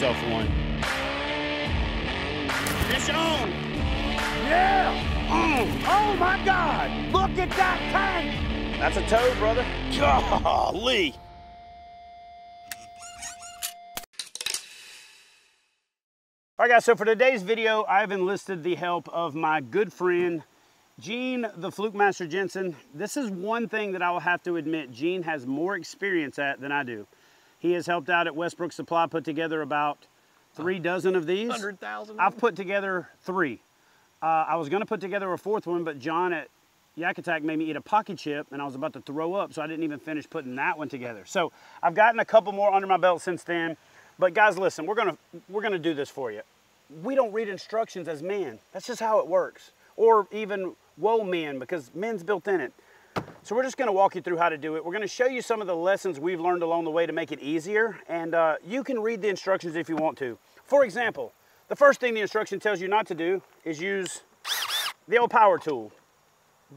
yourself one. Fish on! Yeah! Mm. Oh my God! Look at that tank! That's a toad, brother. Golly! All right, guys, so for today's video, I've enlisted the help of my good friend, Gene the Flukemaster Jensen. This is one thing that I will have to admit Gene has more experience at than I do. He has helped out at Westbrook Supply, put together about three dozen of these. 100,000? I've put together three. Uh, I was gonna put together a fourth one, but John at YakAttack made me eat a Paqui chip and I was about to throw up, so I didn't even finish putting that one together. So I've gotten a couple more under my belt since then. But guys, listen, we're gonna, we're gonna do this for you. We don't read instructions as men. That's just how it works. Or even whoa men, because men's built in it. So we're just gonna walk you through how to do it. We're gonna show you some of the lessons we've learned along the way to make it easier. And uh, you can read the instructions if you want to. For example, the first thing the instruction tells you not to do is use the old power tool.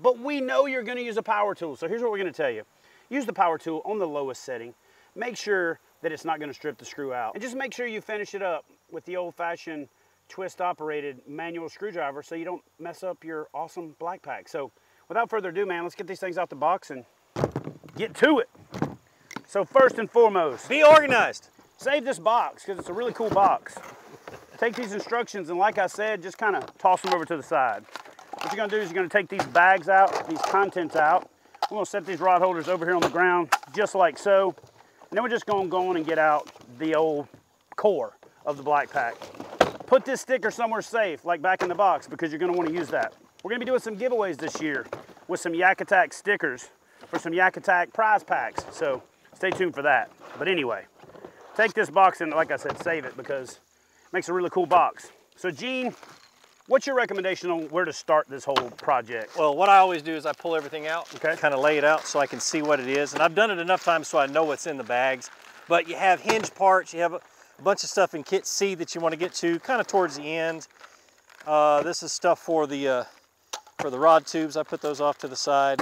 But we know you're gonna use a power tool. So here's what we're gonna tell you. Use the power tool on the lowest setting. Make sure that it's not gonna strip the screw out. And just make sure you finish it up with the old fashioned twist operated manual screwdriver so you don't mess up your awesome BlackPak. So without further ado, man, let's get these things out the box and get to it. So first and foremost, Be organized. save this box because it's a really cool box. Take these instructions and like I said, just kind of toss them over to the side. What you're gonna do is you're gonna take these bags out, these contents out. We're gonna set these rod holders over here on the ground, just like so. And then we're just gonna go on and get out the old core of the BlackPak. Put this sticker somewhere safe, like back in the box, because you're gonna wanna use that. We're gonna be doing some giveaways this year with some YakAttack stickers for some YakAttack prize packs. So stay tuned for that. But anyway, take this box and like I said, save it because it makes a really cool box. So Gene, what's your recommendation on where to start this whole project? Well, what I always do is I pull everything out, Okay. kind of lay it out so I can see what it is. And I've done it enough times so I know what's in the bags. But you have hinge parts, you have a bunch of stuff in kit C that you want to get to kind of towards the end. Uh, this is stuff for the, uh, for the rod tubes. I put those off to the side.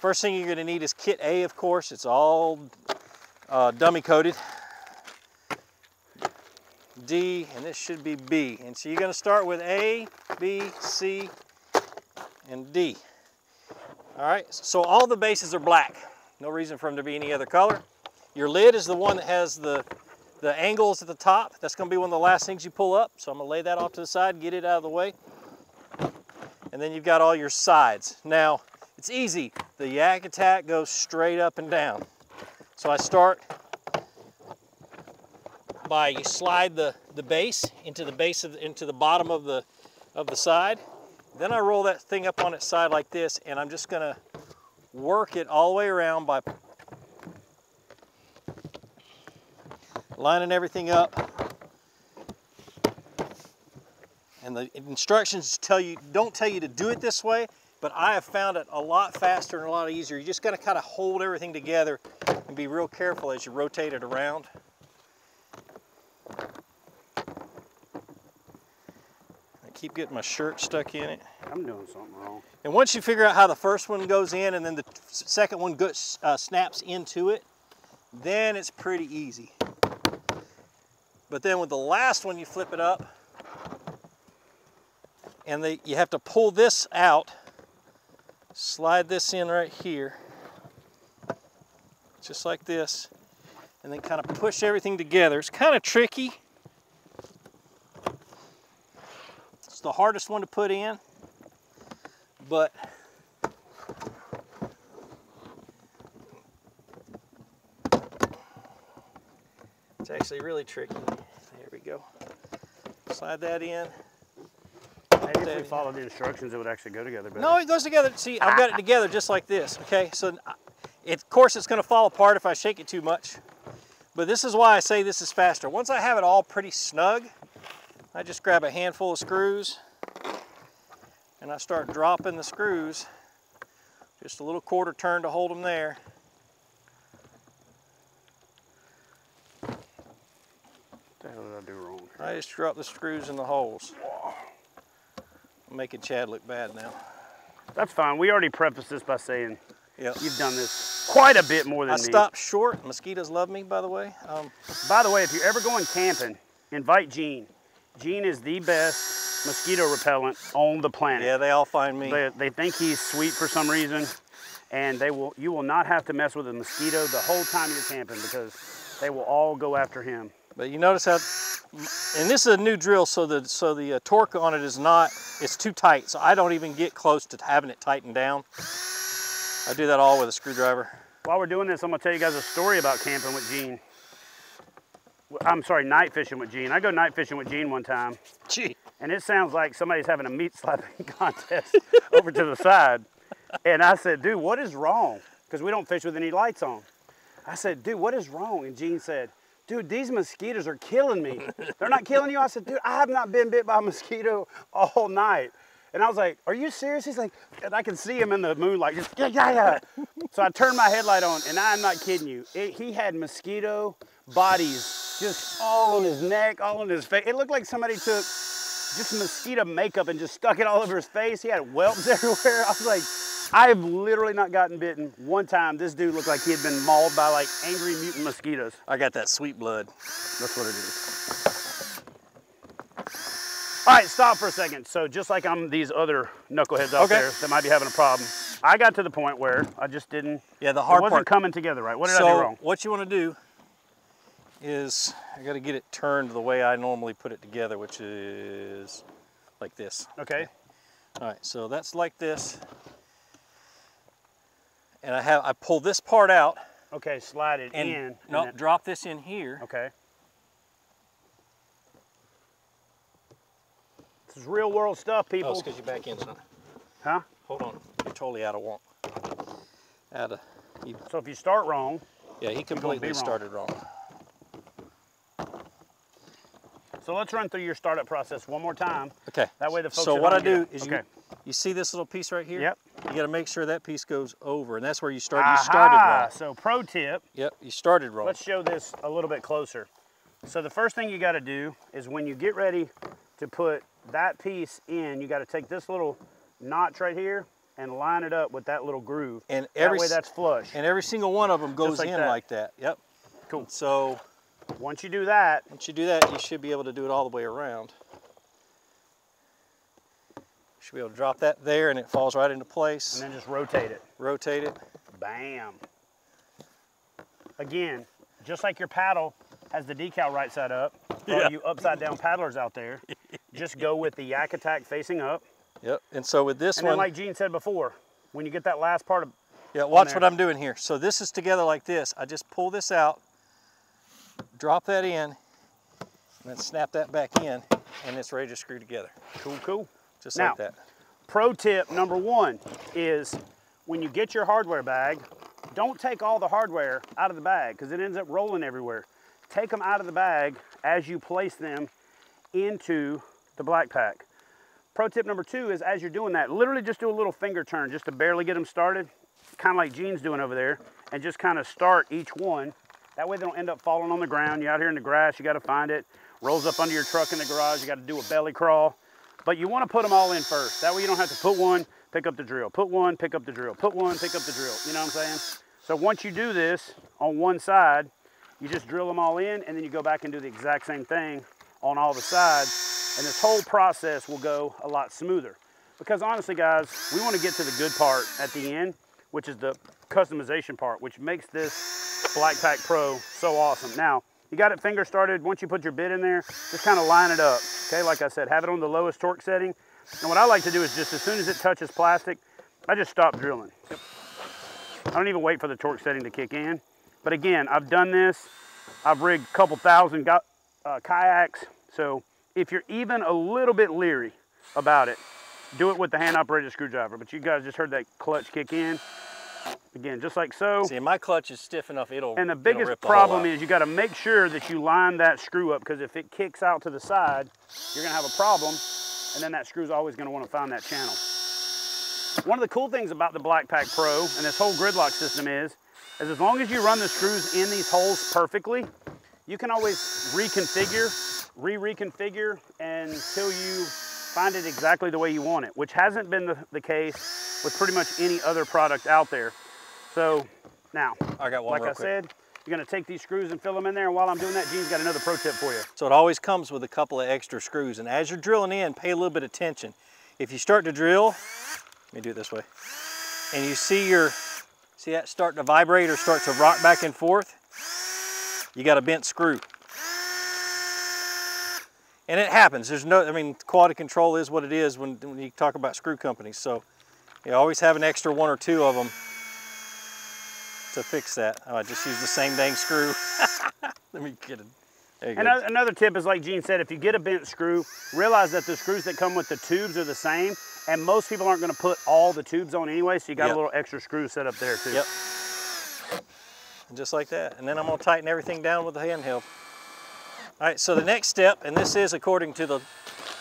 First thing you're going to need is kit A, of course. It's all uh, dummy coated. D, and this should be B. And so you're going to start with A, B, C, and D. All right, so all the bases are black. No reason for them to be any other color. Your lid is the one that has the, the angles at the top. That's gonna be one of the last things you pull up. So I'm gonna lay that off to the side, get it out of the way. And then you've got all your sides. Now, it's easy. The YakAttack goes straight up and down. So I start by you slide the, the base into the base of into the bottom of the of the side. Then I roll that thing up on its side like this and I'm just gonna work it all the way around by lining everything up. And the instructions tell you, don't tell you to do it this way, but I have found it a lot faster and a lot easier. You just gotta kind of hold everything together and be real careful as you rotate it around. I keep getting my shirt stuck in it. I'm doing something wrong. And once you figure out how the first one goes in and then the second one goes, uh, snaps into it, then it's pretty easy. But then with the last one, you flip it up and the, you have to pull this out, slide this in right here, just like this, and then kind of push everything together. It's kind of tricky. It's the hardest one to put in, but it's actually really tricky. There we go. Slide that in. Maybe if we you followed the instructions, it would actually go together better. No, it goes together. See, I've got it together just like this, okay? So, it, of course, it's gonna fall apart if I shake it too much. But this is why I say this is faster. Once I have it all pretty snug, I just grab a handful of screws and I start dropping the screws. Just a little quarter turn to hold them there. What the hell did I do wrong? I just drop the screws in the holes. Making Chad look bad now. That's fine. We already prefaced this by saying Yep. you've done this quite a bit more than I me. stopped short. Mosquitoes love me, by the way. Um, By the way, if you're ever going camping, invite Gene. Gene is the best mosquito repellent on the planet. yeah, they all find me. They, they think he's sweet for some reason, and they will. You will not have to mess with a mosquito the whole time you're camping because they will all go after him. But you notice how, and this is a new drill, so the so the uh, torque on it is not, it's too tight. So I don't even get close to having it tightened down. I do that all with a screwdriver. While we're doing this, I'm gonna tell you guys a story about camping with Gene. I'm sorry, night fishing with Gene. I go night fishing with Gene one time, Gee. and it sounds like somebody's having a meat slapping contest over to the side. And I said, dude, what is wrong? Because we don't fish with any lights on. I said, dude, what is wrong? And Gene said, dude, these mosquitoes are killing me. They're not killing you? I said, dude, I have not been bit by a mosquito all night. And I was like, are you serious? He's like, and I can see him in the moonlight, just yeah, yeah, yeah. So I turned my headlight on, and I'm not kidding you. It, he had mosquito bodies just all on his neck, all on his face. It looked like somebody took just mosquito makeup and just stuck it all over his face. He had whelps everywhere. I was like, I've literally not gotten bitten one time. This dude looked like he had been mauled by like angry mutant mosquitoes. I got that sweet blood. That's what it is. All right, stop for a second. So just like I'm these other knuckleheads out Okay. there that might be having a problem, I got to the point where I just didn't, Yeah, the it hard wasn't part. coming together right. What did so I do wrong? what you want to do is I got to get it turned the way I normally put it together, which is like this. Okay, All right, so that's like this. And I have I pull this part out okay, slide it and in. no, then- drop this in here. okay. This is real world stuff, Oh, people. it's because your back end's not. huh? Hold on, you're totally out of wonk. Out of, You, So if you start wrong, yeah, he completely wrong. started wrong. so let's run through your startup process one more time. Okay. That way the folks So what I do is Okay. you, you see this little piece right here? Yep. You got to make sure that piece goes over, and that's where you start. You started wrong. So pro tip, Yep, you started wrong. Let's show this a little bit closer. So the first thing you got to do is when you get ready to put that piece in, you got to take this little notch right here and line it up with that little groove. And every that way that's flush. And every single one of them goes like in that. like that. Yep. Cool. So Once you do that, once you do that, you should be able to do it all the way around. Should be able to drop that there, and it falls right into place. and then just rotate it. Rotate it. Bam. Again, just like your paddle has the decal right side up, for all Yeah. you upside down paddlers out there, just go with the YakAttack facing up. Yep. And so with this And one, then like Gene said before, when you get that last part of yeah, watch what I'm doing here. So this is together like this. I just pull this out, drop that in, and then snap that back in, and it's ready to screw together, cool, cool. Just Now- like that. Pro tip number one is when you get your hardware bag, don't take all the hardware out of the bag because it ends up rolling everywhere. Take them out of the bag as you place them into the BlackPak. Pro tip number two is as you're doing that, literally just do a little finger turn just to barely get them started, kind of like Gene's doing over there, and just kind of start each one. That way they don't end up falling on the ground. You're out here in the grass, you got to find it. Rolls up under your truck in the garage, you got to do a belly crawl. But you want to put them all in first. That way you don't have to put one, pick up the drill, put one, pick up the drill, put one, pick up the drill. You know what I'm saying? So once you do this on one side, you just drill them all in and then you go back and do the exact same thing on all the sides. And this whole process will go a lot smoother. Because honestly, guys, we want to get to the good part at the end, which is the customization part, which makes this BlackPak Pro so awesome. Now, you got it finger started. Once you put your bit in there, just kind of line it up. Okay, like I said, have it on the lowest torque setting. And what I like to do is just as soon as it touches plastic, I just stop drilling. I don't even wait for the torque setting to kick in. But again, I've done this. I've rigged a couple thousand uh, kayaks. So if you're even a little bit leery about it, do it with the hand operated screwdriver. But you guys just heard that clutch kick in. Again, just like so. See, my clutch is stiff enough, it'll And the biggest the problem is you got to make sure that you line that screw up because if it kicks out to the side, you're going to have a problem, and then that screw's always going to want to find that channel. One of the cool things about the BlackPak Pro and this whole gridlock system is, is as long as you run the screws in these holes perfectly, you can always reconfigure, re-reconfigure until you find it exactly the way you want it, which hasn't been the, the case with pretty much any other product out there. So Now, I got one like I quick. said, you're gonna take these screws and fill them in there. And while I'm doing that, Gene's got another pro tip for you. So it always comes with a couple of extra screws. And as you're drilling in, pay a little bit of attention. If you start to drill, let me do it this way, and you see your, see that start to vibrate or start to rock back and forth, you got a bent screw. And it happens. There's no, I mean, quality control is what it is when, when you talk about screw companies. So you always have an extra one or two of them to fix that. Oh, I just used the same dang screw. Let me get it. And go. a- another tip is like Gene said, if you get a bent screw, realize that the screws that come with the tubes are the same. And most people aren't gonna put all the tubes on anyway, so you got Yep. a little extra screw set up there too. Yep. And just like that. And then I'm gonna tighten everything down with the handheld. All right, so the next step, and this is according to the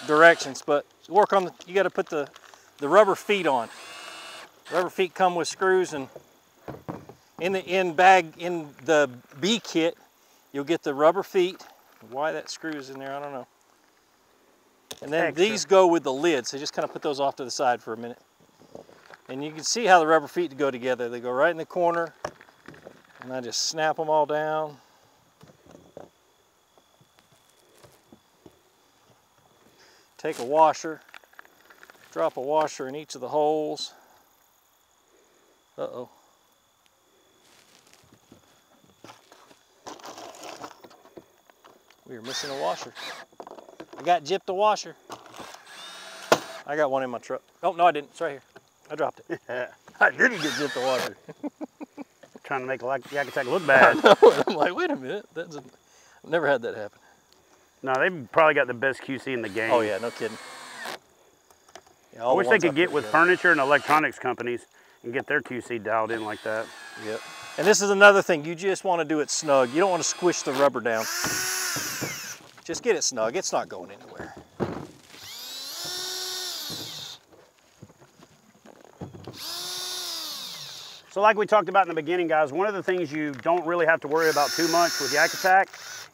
directions, but work on, the, you gotta put the, the rubber feet on. Rubber feet come with screws and in the in bag, in the B kit, you'll get the rubber feet. Why that screw is in there, I don't know. And then Extra. these go with the lid, so just kind of put those off to the side for a minute. And you can see how the rubber feet go together. They go right in the corner, and I just snap them all down. Take a washer, drop a washer in each of the holes. Uh-oh. We are missing a washer. I got gypped a washer. I got one in my truck. Oh, no, I didn't. It's right here. I dropped it. I didn't get gypped a washer. Trying to make like YakAttack look bad. I'm like, wait a minute. That's a, I've never had that happen. no, they've probably got the best QC in the game. Oh, yeah, no kidding. Yeah, I the wish they could get with together. furniture and electronics companies and get their QC dialed in like that. Yep. And this is another thing. You just want to do it snug. You don't want to squish the rubber down. Just get it snug. It's not going anywhere. So like we talked about in the beginning, guys, one of the things you don't really have to worry about too much with YakAttack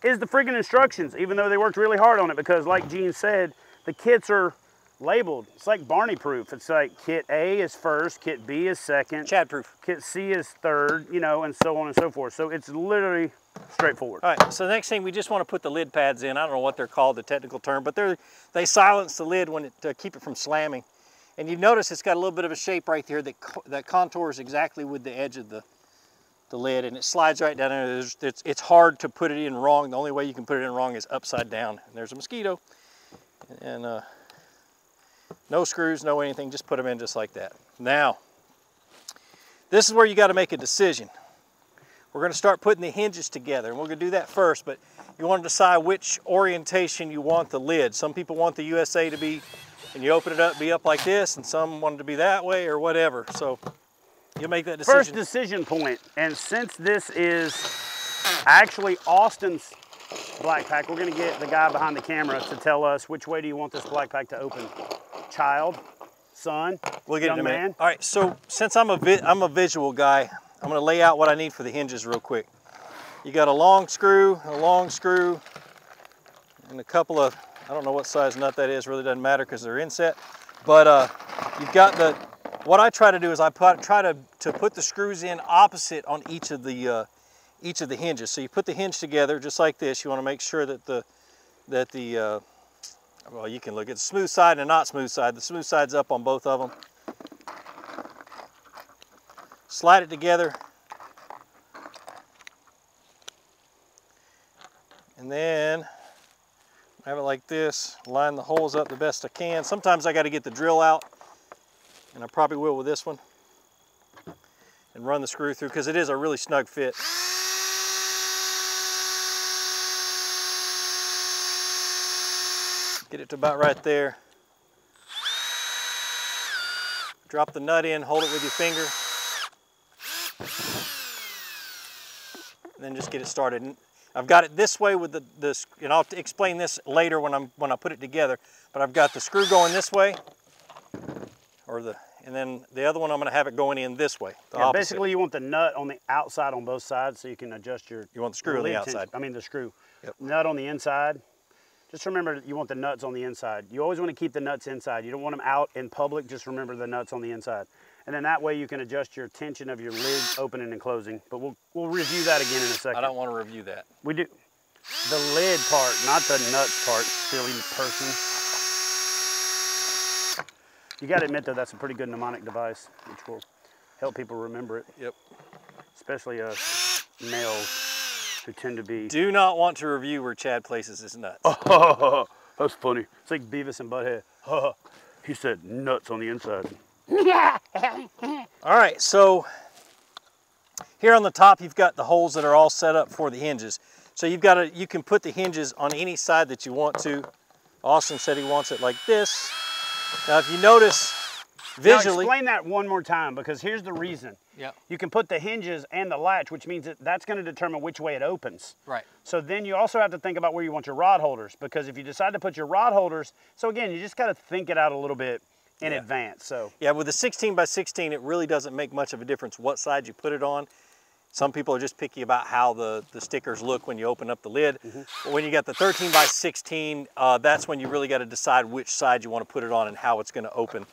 is the friggin' instructions, even though they worked really hard on it because like Gene said, the kits are labeled. It's like Barney proof. It's like kit A is first, kit B is second, Chad proof. kit C is third, you know, and so on and so forth. So it's literally straightforward. All right, so the next thing we just want to put the lid pads in. I don't know what they're called, the technical term, but they're they silence the lid when it to keep it from slamming. And you notice it's got a little bit of a shape right there that that contours exactly with the edge of the the lid, and it slides right down there. It's, it's hard to put it in wrong. The only way you can put it in wrong is upside down. And there's a mosquito, and uh, no screws, no anything. Just put them in just like that. Now, this is where you got to make a decision. We're going to start putting the hinges together, and we're going to do that first, but you want to decide which orientation you want the lid. Some people want the USA to be, and you open it up, be up like this, and some want it to be that way or whatever. So you make that decision. First decision point, and since this is actually Austin's BlackPak, we're gonna get the guy behind the camera to tell us which way do you want this BlackPak to open? Child, son, we'll get young in a minute. man? All right, so since I'm a, vi- I'm a visual guy, I'm going to lay out what I need for the hinges real quick. You got a long screw, a long screw, and a couple of, I don't know what size nut that is, really doesn't matter because they're inset. But uh, you've got the, what I try to do is I put, try to, to put the screws in opposite on each of the, uh, each of the hinges. So you put the hinge together just like this. You want to make sure that the, that the, uh, well, you can look at the smooth side and not smooth side. The smooth side's up on both of them. Slide it together. And then have it like this, line the holes up the best I can. Sometimes I got to get the drill out, and I probably will with this one, and run the screw through because it is a really snug fit. Get it to about right there. Drop the nut in, hold it with your finger. And then just get it started. And I've got it this way with the, the and I'll explain this later when I'm when I put it together. But I've got the screw going this way, or the and then the other one I'm going to have it going in this way. Yeah, opposite. basically you want the nut on the outside on both sides so you can adjust your You want the screw on the outside. I mean the screw. Yep. Nut on the inside. Just remember you want the nuts on the inside. You always want to keep the nuts inside. You don't want them out in public. Just remember the nuts on the inside. And then that way you can adjust your tension of your lid opening and closing. But we'll, we'll review that again in a second. I don't want to review that. We do. The lid part, not the nuts part, silly person. You gotta admit though, that's a pretty good mnemonic device, which will help people remember it, Yep. especially us males who tend to be. Do not want to review where Chad places his nuts. Oh, that's funny. It's like Beavis and Butthead. he said nuts on the inside. All right, so here on the top, you've got the holes that are all set up for the hinges. So you've got to, you can put the hinges on any side that you want to. Austin said he wants it like this. Now, if you notice visually, Now explain that one more time because here's the reason. yeah, You can put the hinges and the latch, which means that that's going to determine which way it opens. right. So then you also have to think about where you want your rod holders because if you decide to put your rod holders, so again, you just got to think it out a little bit in Yeah. advance. So Yeah, with the 16 by 16, it really doesn't make much of a difference what side you put it on. Some people are just picky about how the, the stickers look when you open up the lid. But when you got the 13 by 16, uh, that's when you really got to decide which side you want to put it on and how it's going to open.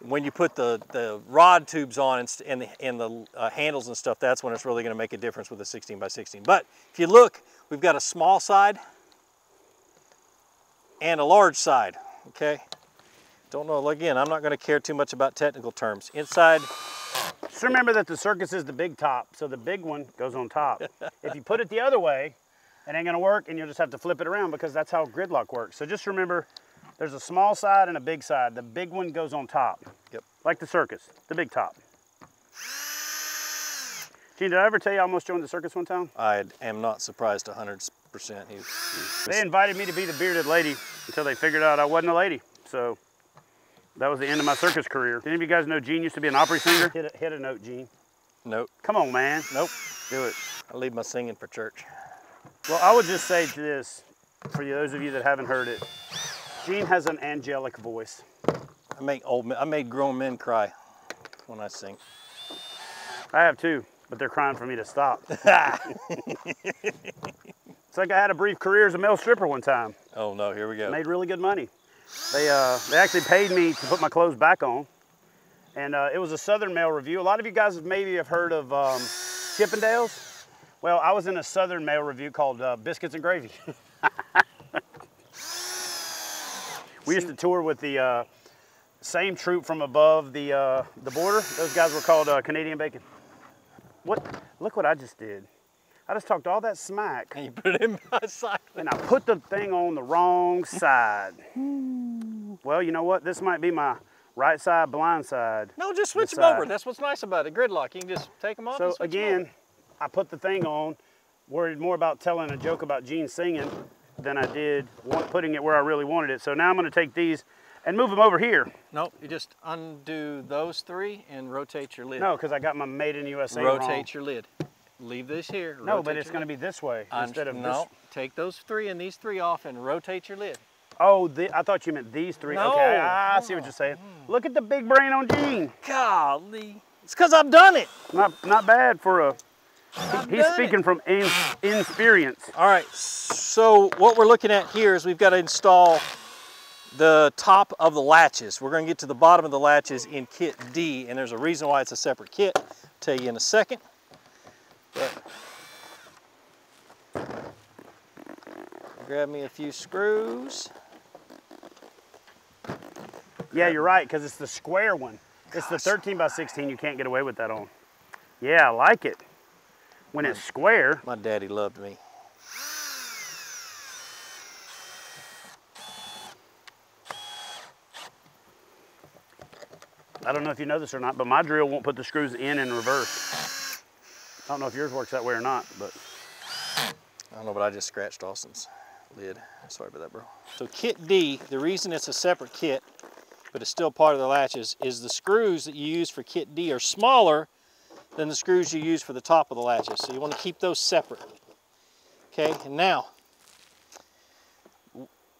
When you put the, the rod tubes on and, and the, and the uh, handles and stuff, that's when it's really going to make a difference with the 16 by 16. But if you look, we've got a small side and a large side, okay? Don't know, again, I'm not going to care too much about technical terms. Inside, just remember that the circus is the big top, so the big one goes on top. if you put it the other way, it ain't gonna work and you'll just have to flip it around because that's how gridlock works. So just remember, there's a small side and a big side. The big one goes on top. Yep. Like the circus, the big top. Gene, did I ever tell you I almost joined the circus one time? I am not surprised 100%. He, he They invited me to be the bearded lady until they figured out I wasn't a lady. So that was the end of my circus career. Did Any of you guys know Gene used to be an opera singer? Hit a, hit a note, Gene. nope, Come on, man. nope. Do it. I leave my singing for church. Well, I would just say to this, for those of you that haven't heard it, Gene has an angelic voice. I make old men, I made grown men cry when I sing. I have too, but they're crying for me to stop. it's like I had a brief career as a male stripper one time. Oh no, here we go. Made really good money. They, uh, they actually paid me to put my clothes back on. And uh, it was a Southern Male revue. A lot of you guys maybe have heard of um, Chippendales. Well, I was in a Southern Male revue called uh, Biscuits and Gravy. we used to tour with the uh, same troop from above the, uh, the border. Those guys were called uh, Canadian Bacon. What? Look what I just did. I just talked all that smack And you put it in side. and I put the thing on the wrong side. Well, you know what? This might be my right side blind side. No, just switch them over. That's what's nice about it. Gridlock. You can just take them off. So and switch 'em over. again, I put the thing on, worried more about telling a joke about Gene singing than I did putting it where I really wanted it. So now I'm gonna take these and move them over here. Nope, you just undo those three and rotate your lid. No, because I got my Made in USA rotate wrong. your lid. Leave this here. No, but it's gonna be this way I'm- instead of no. this. Take those three and these three off and rotate your lid. Oh, the, I thought you meant these three. No, okay, I, I see what you're saying. Mm-hmm. Look at the big brain on Gene. Golly, it's because I've done it. Not not bad for a. I've He's speaking from in, experience. All right, so what we're looking at here is we've got to install the top of the latches. We're going to get to the bottom of the latches in kit D, and there's a reason why it's a separate kit. I'll tell you in a second. Grab me a few screws. Yeah, you're right, because it's the square one. It's the 13 by 16 you can't get away with that on. Yeah, I like it. When it's square, My daddy loved me. I don't know if you know this or not, but my drill won't put the screws in in reverse. I don't know if yours works that way or not, but I don't know, but I just scratched Austin's lid. Sorry about that, bro. So kit D, the reason it's a separate kit, but it's still part of the latches, is the screws that you use for kit D are smaller than the screws you use for the top of the latches. So you want to keep those separate. Okay, and now,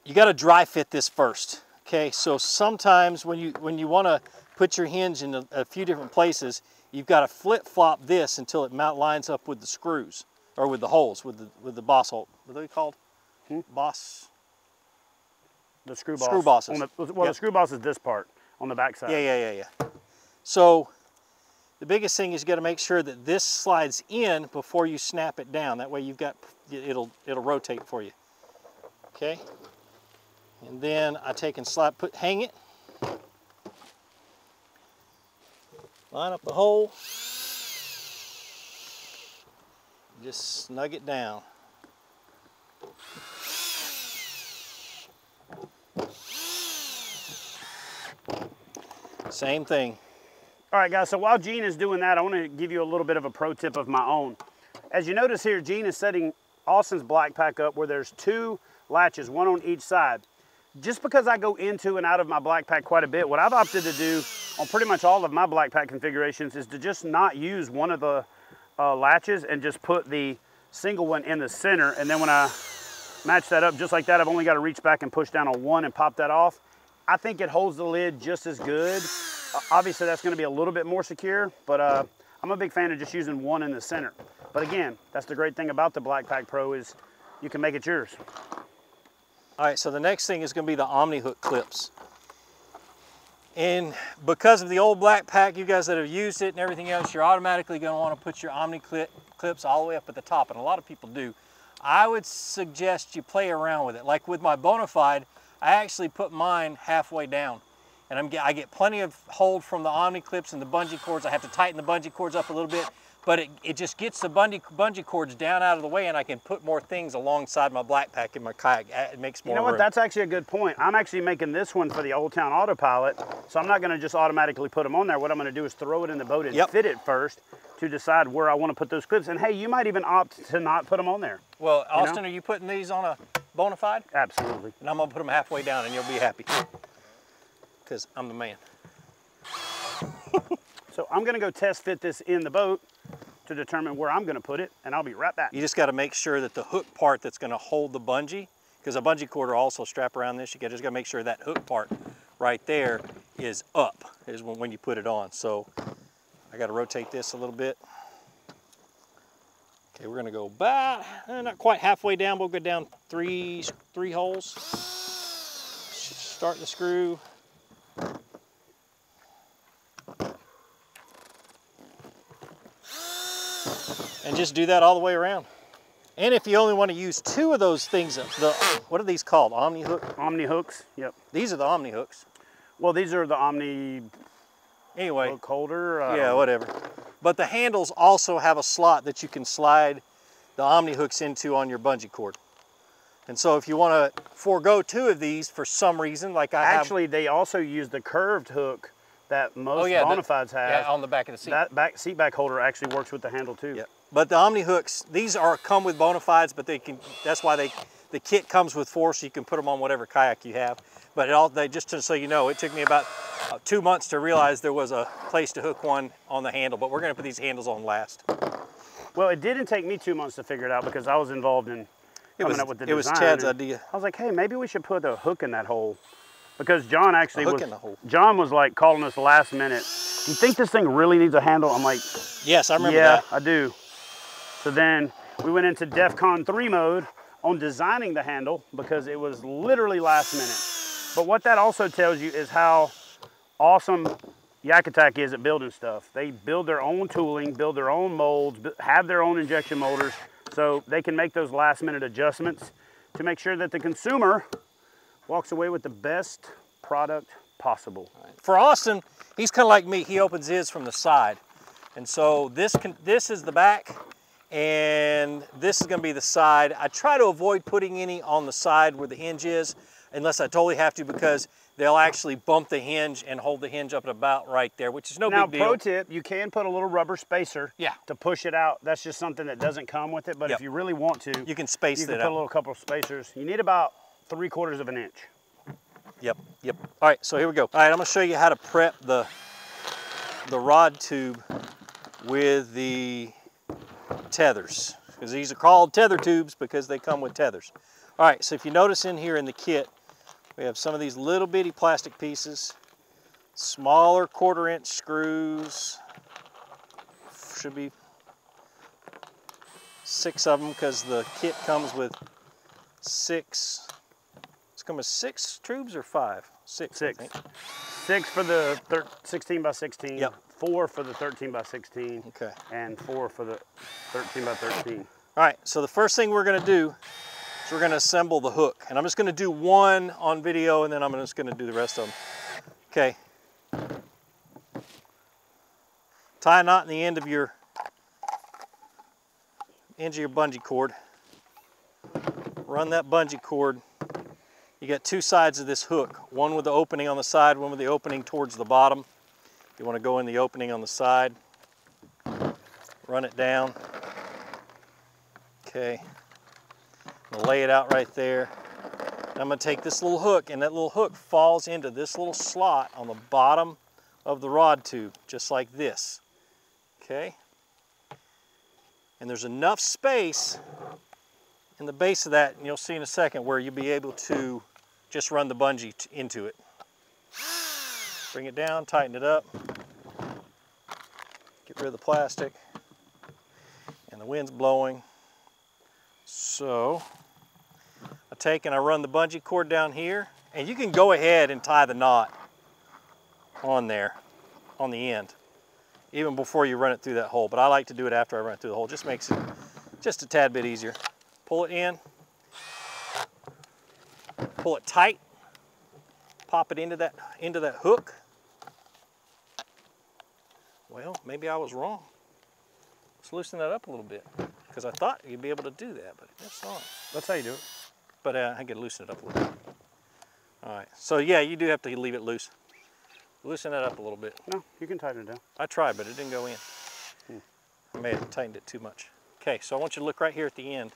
you got to dry fit this first. Okay, so sometimes when you when you want to put your hinge in a, a few different places, you've got to flip flop this until it mount lines up with the screws or with the holes with the with the boss hole. What are they called? Hmm? Boss. the screw boss. Screw bosses. On the, well, Yep. the screw boss is this part on the back side. Yeah, yeah, yeah, yeah. So the biggest thing is you got to make sure that this slides in before you snap it down. That way you've got, it'll, it'll rotate for you. Okay? And then I take and slide, put, hang it. Line up the hole. Just snug it down. Same thing. All right, guys, so while Gene is doing that, I want to give you a little bit of a pro tip of my own. As you notice here, Gene is setting Austin's BlackPak up where there's two latches, one on each side. Just because I go into and out of my BlackPak quite a bit, what I've opted to do on pretty much all of my BlackPak configurations is to just not use one of the uh, latches and just put the single one in the center. And then when I match that up just like that, I've only got to reach back and push down on one and pop that off. I think it holds the lid just as good. Uh, obviously that's gonna be a little bit more secure, but uh, I'm a big fan of just using one in the center. But again, that's the great thing about the BlackPak Pro is you can make it yours. All right, so the next thing is gonna be the Omni hook clips. And because of the old BlackPak, you guys that have used it and everything else, you're automatically gonna to want to put your Omni clip, clips all the way up at the top, and a lot of people do. I would suggest you play around with it. Like with my Bonafide, I actually put mine halfway down. And I'm, I get plenty of hold from the Omni clips and the bungee cords. I have to tighten the bungee cords up a little bit, but it, it just gets the bungee, bungee cords down out of the way and I can put more things alongside my BlackPak in my kayak. It makes more You know what, room. that's actually a good point. I'm actually making this one for the Old Town Autopilot, so I'm not gonna just automatically put them on there. What I'm gonna do is throw it in the boat and Yep. fit it first to decide where I wanna put those clips. And hey, you might even opt to not put them on there. Well, know? Austin, are you putting these on a Bonafide? Absolutely. And I'm gonna put them halfway down and you'll be happy. Because I'm the man. So I'm gonna go test fit this in the boat to determine where I'm gonna put it, and I'll be right back. You just gotta make sure that the hook part that's gonna hold the bungee, because a bungee cord will also strap around this, you just gotta make sure that hook part right there is up, is when, when you put it on. So I gotta rotate this a little bit. Okay, we're gonna go about, eh, not quite halfway down, we'll go down three, three holes. Start the screw. And just do that all the way around. And if you only want to use two of those things, the what are these called? Omni hook? Omni hooks, yep. These are the Omni hooks. Well, these are the Omni Anyway, hook holder. uh, yeah, whatever. But the handles also have a slot that you can slide the Omni hooks into on your bungee cord. And so if you want to forego two of these for some reason, like I have, Actually, they also use the curved hook that most oh yeah, the- Bonafides have. yeah, on the back of the seat. that back seat back holder actually works with the handle too. Yeah, but the Omni hooks, these are come with Bonafides, but they can. That's why they, the kit comes with four, so you can put them on whatever kayak you have. But it all, they just to so you know, it took me about uh, two months to realize there was a place to hook one on the handle. But we're going to put these handles on last. Well, it didn't take me two months to figure it out because I was involved in It coming was up with the it was design. Chad's and idea. I was like, hey, maybe we should put a hook in that hole. Because John actually was, in the hole. John was like calling us last minute. Do you think this thing really needs a handle? I'm like, Yes, I remember yeah, that. I do. So then we went into DEFCON 3 mode on designing the handle because it was literally last minute. But what that also tells you is how awesome YakAttack is at building stuff. They build their own tooling, build their own molds, have their own injection molders, so they can make those last minute adjustments to make sure that the consumer walks away with the best product possible. For Austin, he's kind of like me. He opens his from the side, and so this can, this is the back, and this is going to be the side. I try to avoid putting any on the side where the hinge is, unless I totally have to, because they'll actually bump the hinge and hold the hinge up at about right there, which is no Now, big deal. Now, pro tip, you can put a little rubber spacer Yeah. to push it out. That's just something that doesn't come with it, but Yep. if you really want to, You can space you can it put out. a little couple of spacers. You need about three quarters of an inch. Yep, yep. All right, so here we go. All right, I'm gonna show you how to prep the, the rod tube with the tethers. Because these are called tether tubes because they come with tethers. All right, so if you notice in here in the kit, we have some of these little bitty plastic pieces, smaller quarter inch screws, should be six of them because the kit comes with six, it's come with six tubes or five? Six, Six. Six for the 16 by 16. Yep. Four for the 13 by 16. Okay. And four for the 13 by 13. All right, so the first thing we're gonna do is we're gonna assemble the hook. And I'm just gonna do one on video and then I'm just gonna do the rest of them. Okay. Tie a knot in the end of your end of your bungee cord. Run that bungee cord. You got two sides of this hook, one with the opening on the side, one with the opening towards the bottom. You want to go in the opening on the side. Run it down. Okay. I'm lay it out right there. And I'm gonna take this little hook and that little hook falls into this little slot on the bottom of the rod tube, just like this. Okay? And there's enough space in the base of that, and you'll see in a second, where you'll be able to just run the bungee into it. Bring it down, tighten it up, get rid of the plastic, and the wind's blowing. So I take and I run the bungee cord down here, and you can go ahead and tie the knot on there, on the end, even before you run it through that hole. But I like to do it after I run it through the hole. Just makes it just a tad bit easier. Pull it in, pull it tight, pop it into that into that hook. Well, maybe I was wrong. Let's loosen that up a little bit because I thought you'd be able to do that, but that's not. That's how you do it. But uh, I can loosen it up a little bit. All right, so yeah, you do have to leave it loose. Loosen that up a little bit. No, you can tighten it down. I tried, but it didn't go in. I may have tightened it too much. Okay, so I want you to look right here at the end.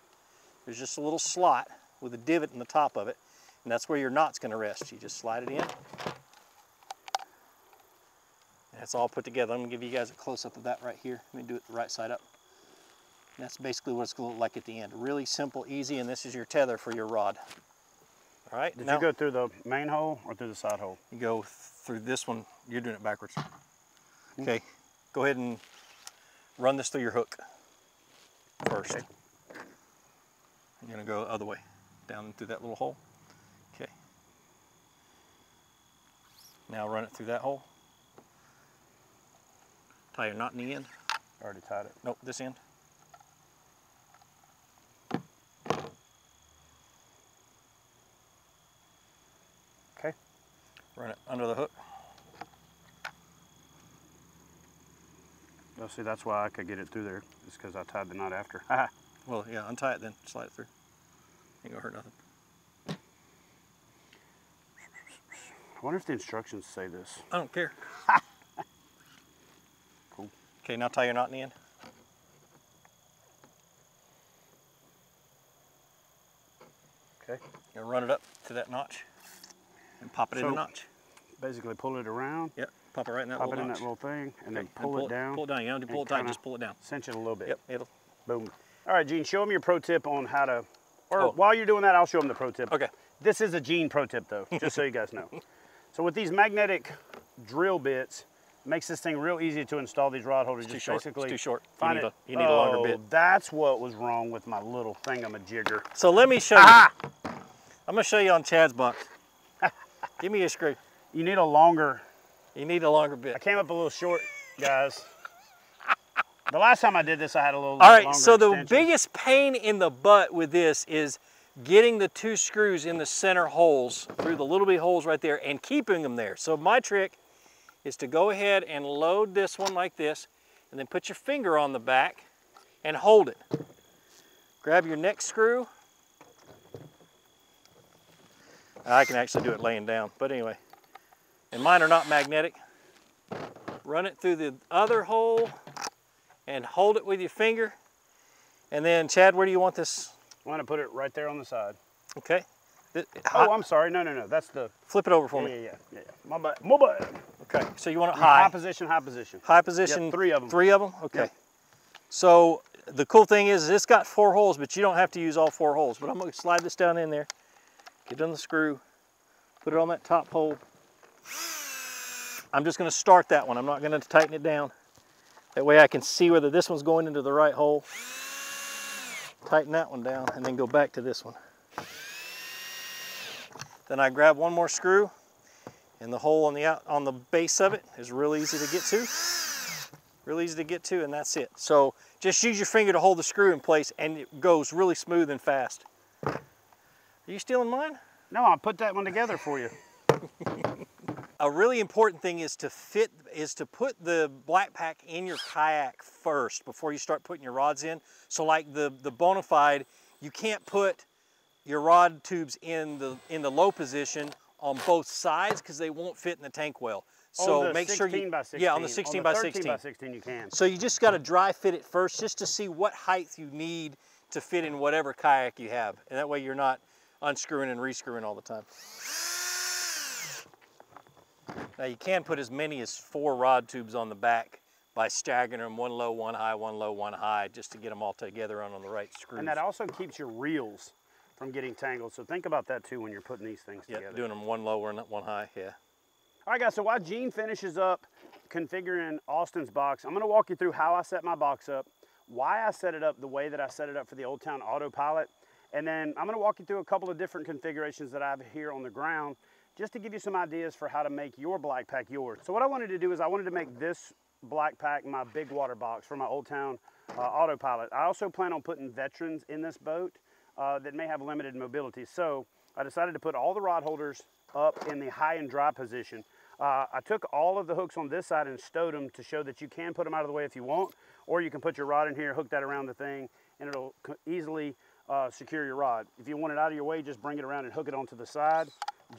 There's just a little slot with a divot in the top of it, and that's where your knot's gonna rest. You just slide it in. It's all put together. I'm gonna give you guys a close-up of that right here. Let me do it the right side up. And that's basically what it's gonna look like at the end. Really simple, easy, and this is your tether for your rod. All right, Did now you go through the main hole or through the side hole? you go through this one. You're doing it backwards. Hmm. Okay, go ahead and run this through your hook first. Okay. You're gonna go the other way, down through that little hole. Okay. Now run it through that hole. Tie your knot in the end. Already tied it. Nope, this end. Okay. Run it under the hook. Well, see, that's why I could get it through there, just because I tied the knot after. Well, yeah, untie it then, slide it through. Ain't gonna hurt nothing. I wonder if the instructions say this. I don't care. Okay, now tie your knot in the end. Okay. You'll run it up to that notch and pop it in So- the notch. Basically, pull it around, Yep, pop it right in that pop it little in that little thing, and then Okay, pull, it down. Pull it down. You don't have to pull it tight, just pull it down. Cinch it a little bit. Yep, it'll. Boom. All right, Gene, show them your pro tip on how to, or Oh. while you're doing that, I'll show them the pro tip. Okay. This is a Gene pro tip though, just so you guys know. So with these magnetic drill bits, makes this thing real easy to install these rod holders. too just short. It's basically too short. You need it. a- you need a longer Oh, bit. That's what was wrong with my little thingamajigger. So let me show you. Ah! I'm gonna show you on Chad's box. Give me a screw. You need a longer, You need a longer bit. I came up a little short, guys. The last time I did this, I had a little All right, so the extension. biggest pain in the butt with this is getting the two screws in the center holes through the little bitty holes right there and keeping them there. So my trick is to go ahead and load this one like this and then put your finger on the back and hold it. Grab your next screw. I can actually do it laying down, but anyway. And mine are not magnetic. Run it through the other hole and hold it with your finger. And then, Chad, where do you want this? I want to put it right there on the side. Okay. Oh, I'm sorry. No, no, no. That's the. flip it over for Yeah, me. yeah, yeah, yeah. yeah. My bad. My bad. Okay. So you want it High high. position, high position. High position. Yep, three them. Three of them. Okay. Yep. So the cool thing is, it's got four holes, but you don't have to use all four holes. But I'm gonna slide this down in there, get on the screw, put it on that top hole. I'm just gonna start that one. I'm not gonna tighten it down. That way I can see whether this one's going into the right hole. Tighten that one down and then go back to this one. Then I grab one more screw And the hole on the out, on the base of it is real easy to get to. Real easy to get to and that's it. So just use your finger to hold the screw in place and it goes really smooth and fast. Are you stealing mine? No, I put that one together for you. a really important thing is to fit is to put the BlackPak in your kayak first before you start putting your rods in. So like the the Bonafide, you can't put your rod tubes in the in the low position on both sides because they won't fit in the tank well. So make sure you yeah on the 16 on the by 16 by 16 you can. So you just got to dry fit it first just to see what height you need to fit in whatever kayak you have, and that way you're not unscrewing and rescrewing all the time. Now you can put as many as four rod tubes on the back by staggering them one low, one high, one low, one high, just to get them all together on, on the right screws. And that also keeps your reels from getting tangled. So think about that too when you're putting these things yeah, together. doing them one lower and one high, yeah. All right guys, so while Gene finishes up configuring Austin's box, I'm gonna walk you through how I set my box up, why I set it up the way that I set it up for the Old Town Autopilot, and then I'm gonna walk you through a couple of different configurations that I have here on the ground just to give you some ideas for how to make your BlackPak yours. So what I wanted to do is I wanted to make this BlackPak my big water box for my Old Town uh, Autopilot. I also plan on putting veterans in this boat uh, that may have limited mobility. So I decided to put all the rod holders up in the high and dry position. Uh, I took all of the hooks on this side and stowed them to show that you can put them out of the way if you want, or you can put your rod in here, hook that around the thing, and it'll easily uh, secure your rod. If you want it out of your way, just bring it around and hook it onto the side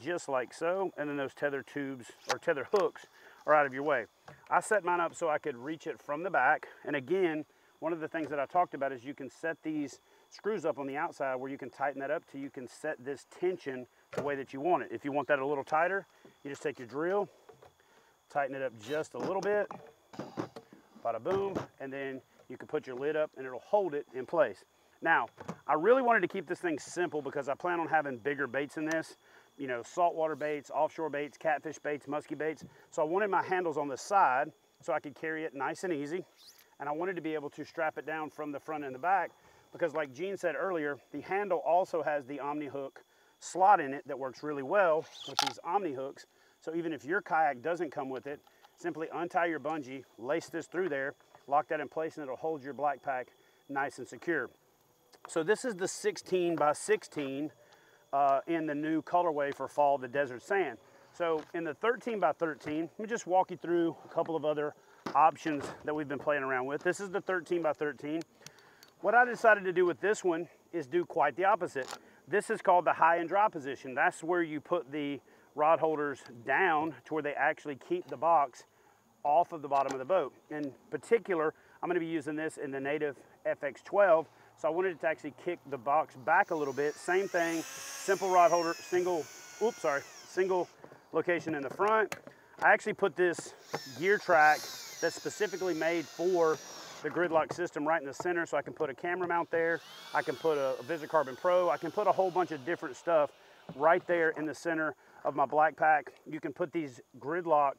just like so. And then those tether tubes or tether hooks are out of your way. I set mine up so I could reach it from the back. And again, one of the things that I talked about is you can set these screws up on the outside where you can tighten that up to you can set this tension the way that you want it. If you want that a little tighter, you just take your drill, tighten it up just a little bit, bada boom, and then you can put your lid up and it'll hold it in place. Now, I really wanted to keep this thing simple because I plan on having bigger baits in this you know, saltwater baits, offshore baits, catfish baits, musky baits. So I wanted my handles on the side so I could carry it nice and easy. And I wanted to be able to strap it down from the front and the back because like Gene said earlier, the handle also has the Omni hook slot in it that works really well with these Omni hooks. So even if your kayak doesn't come with it, simply untie your bungee, lace this through there, lock that in place and it'll hold your BlackPak nice and secure. So this is the 16 by 16 uh, in the new colorway for fall, the desert sand. So in the 13 by 13, let me just walk you through a couple of other options that we've been playing around with. This is the 13 by 13. What I decided to do with this one is do quite the opposite. This is called the high and dry position. That's where you put the rod holders down to where they actually keep the box off of the bottom of the boat. In particular, I'm gonna be using this in the Native FX12 so I wanted it to actually kick the box back a little bit. Same thing, simple rod holder, single, oops, sorry, single location in the front. I actually put this gear track that's specifically made for the gridlock system right in the center so I can put a camera mount there. I can put a, VisiCarbon Pro. I can put a whole bunch of different stuff right there in the center of my BlackPak. You can put these gridlock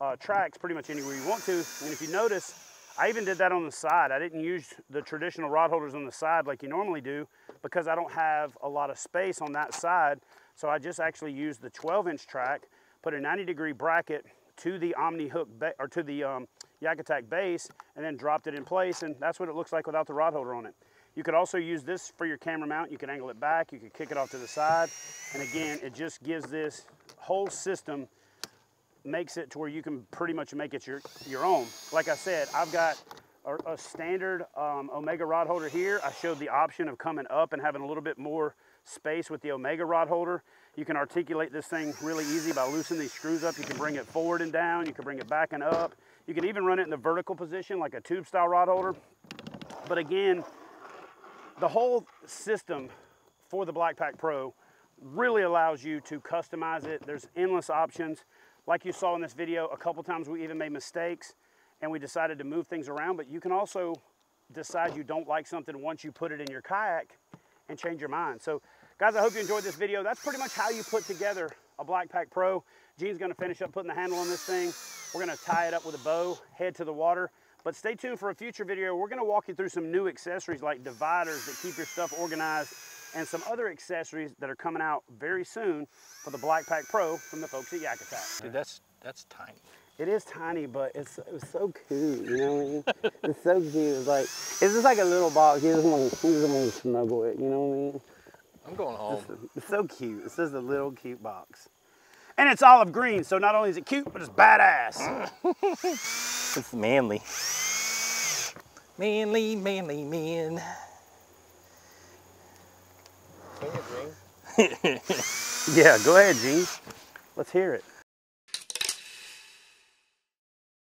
uh, tracks pretty much anywhere you want to. And if you notice, I even did that on the side. I didn't use the traditional rod holders on the side like you normally do because I don't have a lot of space on that side. So I just actually used the 12 inch track, put a 90 degree bracket to the Omni hook or to the um, YakAttack base and then dropped it in place and that's what it looks like without the rod holder on it. You could also use this for your camera mount. You can angle it back, you could kick it off to the side. And again, it just gives this whole system makes it to where you can pretty much make it your, your own. Like I said, I've got a, a standard um, Omega rod holder here. I showed the option of coming up and having a little bit more space with the Omega rod holder. You can articulate this thing really easy by loosening these screws up. You can bring it forward and down. You can bring it back and up. You can even run it in the vertical position like a tube style rod holder. But again, the whole system for the BlackPak Pro really allows you to customize it. There's endless options. Like you saw in this video, a couple times we even made mistakes and we decided to move things around, but you can also decide you don't like something once you put it in your kayak and change your mind. So guys, I hope you enjoyed this video. That's pretty much how you put together a BlackPak Pro. Gene's gonna finish up putting the handle on this thing. We're gonna tie it up with a bow, head to the water. But stay tuned for a future video. We're gonna walk you through some new accessories like dividers that keep your stuff organized and some other accessories that are coming out very soon for the BlackPak Pro from the folks at YakAttack. Dude, that's that's tiny. It is tiny, but it's it's so cute. You know what I mean? it's so cute. It's like it's just like a little box. You just want you just want to snuggle it. You know what I mean? I'm going home. It's so cute. It's just a little cute box. And it's olive green, so not only is it cute, but it's badass. It's manly. Manly, manly man. yeah, go ahead, Gene. Let's hear it.